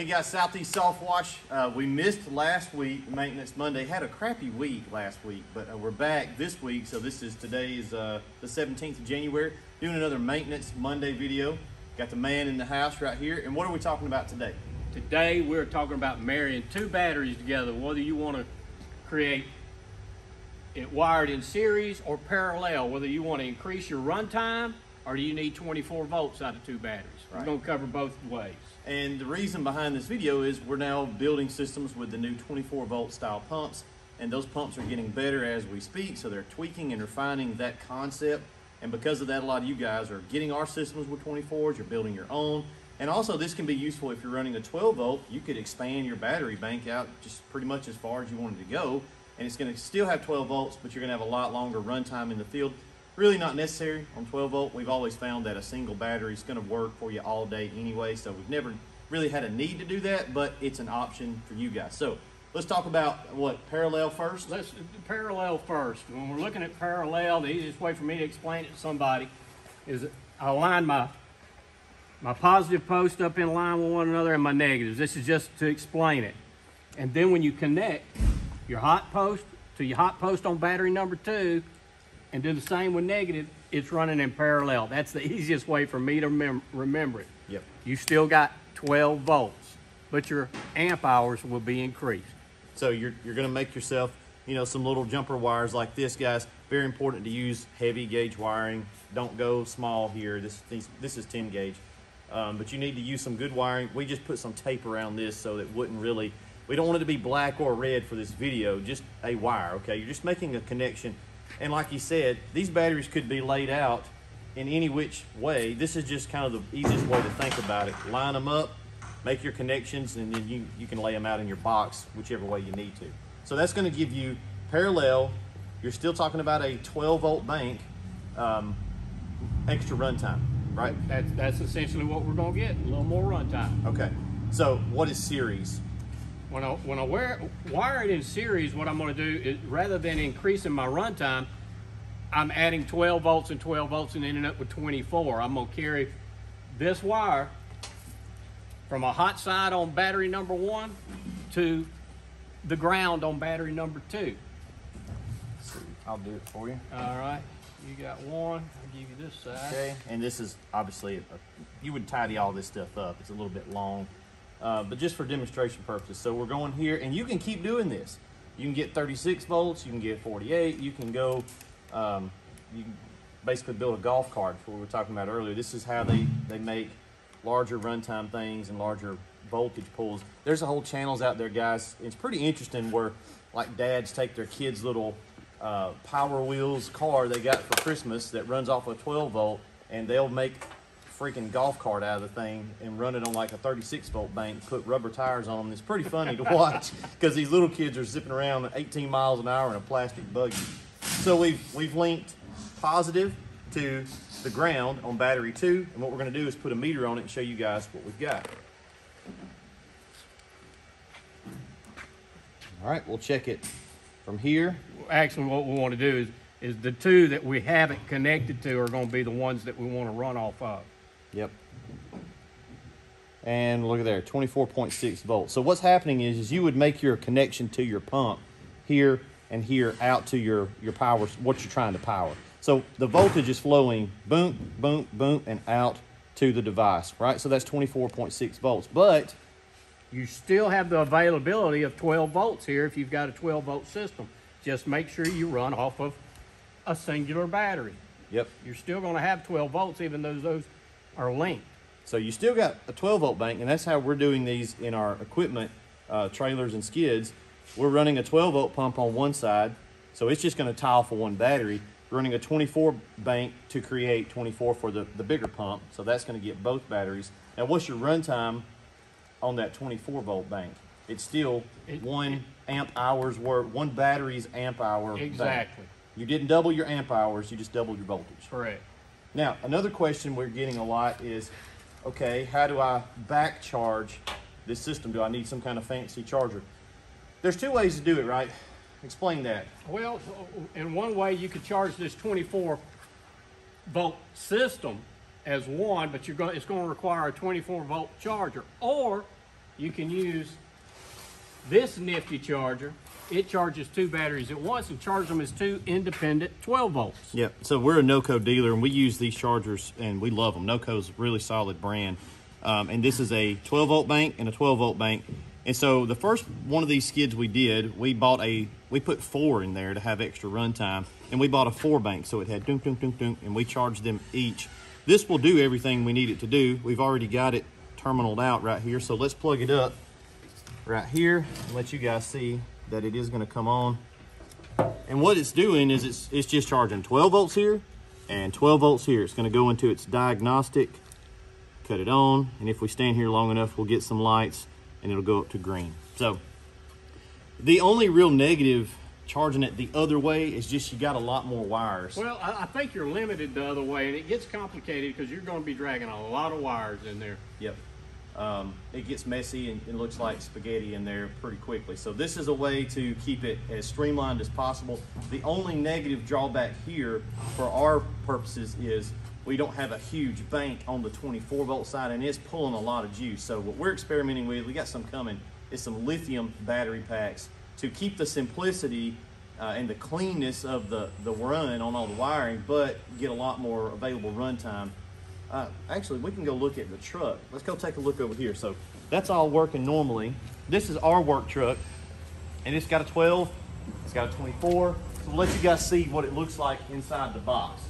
Hey guys, Southeast Soft Wash. Uh, we missed last week, Maintenance Monday. Had a crappy week last week, but uh, we're back this week. So this is today is uh, the 17th of January. Doing another Maintenance Monday video. Got the man in the house right here. And what are we talking about today? Today we're talking about marrying two batteries together, whether you want to create it wired in series or parallel, whether you want to increase your runtime or do you need 24 volts out of two batteries. Right. We're going to cover both ways. And the reason behind this video is we're now building systems with the new 24 volt style pumps. And those pumps are getting better as we speak. So they're tweaking and refining that concept. And because of that, a lot of you guys are getting our systems with 24s, you're building your own. And also this can be useful if you're running a 12 volt, you could expand your battery bank out just pretty much as far as you wanted to go. And it's gonna still have 12 volts, but you're gonna have a lot longer runtime in the field. Really not necessary on 12 volt. We've always found that a single battery is gonna work for you all day anyway. So we've never really had a need to do that, but it's an option for you guys. So let's talk about what parallel first. Let's parallel first. When we're looking at parallel, the easiest way for me to explain it to somebody is I align my my positive post up in line with one another and my negatives. This is just to explain it. And then when you connect your hot post to your hot post on battery number two and do the same with negative, it's running in parallel. That's the easiest way for me to remem- remember it. Yep. You still got 12 volts, but your amp hours will be increased. So you're, you're gonna make yourself, you know, some little jumper wires like this, guys. Very important to use heavy gauge wiring. Don't go small here. This, these, this is 10 gauge. Um, but you need to use some good wiring. We just put some tape around this so it wouldn't really, we don't want it to be black or red for this video, just a wire, okay? You're just making a connection. And like you said, these batteries could be laid out in any which way. This is just kind of the easiest way to think about it. Line them up, make your connections, and then you, you can lay them out in your box, whichever way you need to. So that's gonna give you parallel, you're still talking about a 12 volt bank, um, extra runtime, right? That's, that's essentially what we're gonna get, a little more runtime. Okay. So what is series? When I, when I wear, wire it in series, what I'm gonna do is, rather than increasing my runtime, I'm adding 12 volts and 12 volts and ending up with 24. I'm gonna carry this wire from a hot side on battery number one to the ground on battery number two. I'll do it for you. All right, you got one, I'll give you this side. Okay. And this is obviously, a, you would tidy all this stuff up. It's a little bit long, uh, but just for demonstration purposes. So we're going here, and you can keep doing this. You can get 36 volts, you can get 48, you can go, um, you can basically build a golf cart for what we were talking about earlier. This is how they, they make larger runtime things and larger voltage pulls. There's a whole channels out there, guys. It's pretty interesting where like dads take their kids' little uh, Power Wheels car they got for Christmas that runs off a 12 volt, and they'll make freaking golf cart out of the thing and run it on like a 36 volt bank, put rubber tires on them. It's pretty funny to watch because these little kids are zipping around at 18 miles an hour in a plastic buggy. So we've we've linked positive to the ground on battery two, and what we're going to do is put a meter on it and show you guys what we've got. All right, we'll check it from here. Actually, what we wanna do is, is the two that we haven't connected to are gonna be the ones that we wanna run off of. Yep. And look at there, 24.6 volts. So what's happening is, is you would make your connection to your pump here and here out to your, your power, what you're trying to power. So the voltage is flowing boom, boom, boom, and out to the device, right? So that's 24.6 volts. But You still have the availability of 12 volts here if you've got a 12 volt system. Just make sure you run off of a singular battery. yep. You're still gonna have 12 volts even though those are linked. So you still got a 12 volt bank, and that's how we're doing these in our equipment, uh, trailers and skids. We're running a 12 volt pump on one side, so it's just going to tie off of one battery. Running a 24 bank to create 24 for the, the bigger pump, so that's going to get both batteries. Now, what's your runtime on that 24 volt bank? It's still It- one amp hours worth, one battery's amp hour. bank. Exactly. You didn't double your amp hours, you just doubled your voltage. Correct. Now, another question we're getting a lot is, okay, how do I back charge this system? Do I need some kind of fancy charger? There's two ways to do it, right? Explain that. Well, in one way, you could charge this 24 volt system as one, but you're going, it's going to require a 24 volt charger. Or you can use this nifty charger. It charges two batteries at once and charges them as two independent 12 volts. Yep. So we're a NoCo dealer, and we use these chargers, and we love them. NoCo's a really solid brand, um, and this is a 12 volt bank and a 12 volt bank. And so the first one of these skids we did, we bought a, we put four in there to have extra runtime, and we bought a four bank, so it had dunk dunk dunk dunk, and we charged them each. This will do everything we need it to do. We've already got it terminaled out right here, so let's plug it up right here and let you guys see that it is going to come on. And what it's doing is it's, it's just charging 12 volts here and 12 volts here. It's going to go into its diagnostic, cut it on, and if we stand here long enough, we'll get some lights and it'll go up to green. So the only real negative charging it the other way is just you got a lot more wires. Well, I, I think you're limited the other way, and it gets complicated because you're going to be dragging a lot of wires in there. Yep. Um, it gets messy and it looks like spaghetti in there pretty quickly. So this is a way to keep it as streamlined as possible. The only negative drawback here for our purposes is we don't have a huge bank on the 24 volt side and it's pulling a lot of juice. So what we're experimenting with, we got some coming, is some lithium battery packs to keep the simplicity uh, and the cleanness of the, the run on all the wiring, but get a lot more available runtime. Uh, actually, we can go look at the truck. Let's go take a look over here. So that's all working normally. This is our work truck, and it's got a 12, it's got a 24. So we'll let you guys see what it looks like inside the box.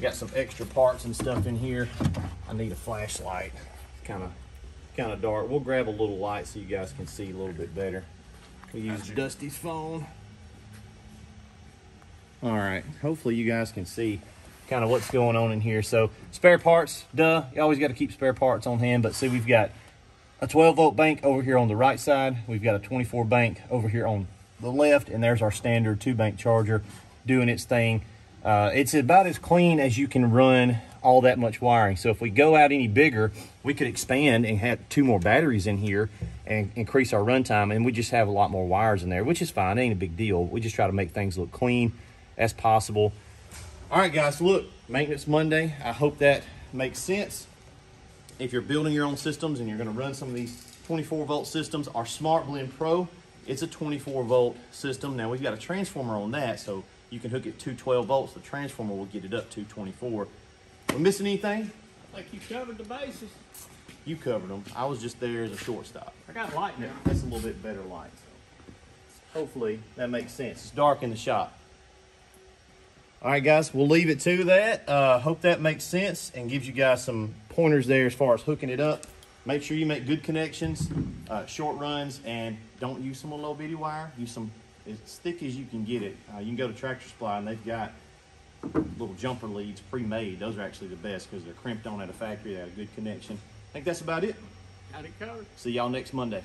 Got some extra parts and stuff in here. I need a flashlight. Kind of, kind of dark. We'll grab a little light so you guys can see a little bit better. We use Dusty's phone. All right, hopefully you guys can see kind of what's going on in here. So spare parts, duh, you always got to keep spare parts on hand. But see, we've got a 12 volt bank over here on the right side. We've got a 24 bank over here on the left, and there's our standard two bank charger doing its thing. Uh, it's about as clean as you can run all that much wiring. So if we go out any bigger, we could expand and have two more batteries in here and increase our runtime, and we just have a lot more wires in there, which is fine. It ain't a big deal. We just try to make things look clean as possible. All right, guys, look, Maintenance Monday. I hope that makes sense. If you're building your own systems and you're gonna run some of these 24 volt systems, our Smart Blend Pro, it's a 24 volt system. Now we've got a transformer on that, so you can hook it to 12 volts. The transformer will get it up to 24. We missing anything? I think you covered the bases. You covered them. I was just there as a shortstop. I got light now. That's a little bit better light. So hopefully that makes sense. It's dark in the shop. All right, guys, we'll leave it to that. Uh, hope that makes sense and gives you guys some pointers there as far as hooking it up. Make sure you make good connections, uh, short runs, and don't use some low bitty wire. Use some as thick as you can get it. Uh, you can go to Tractor Supply and they've got little jumper leads pre-made. Those are actually the best because they're crimped on at a factory. They have a good connection. I think that's about it. Got it covered. See y'all next Monday.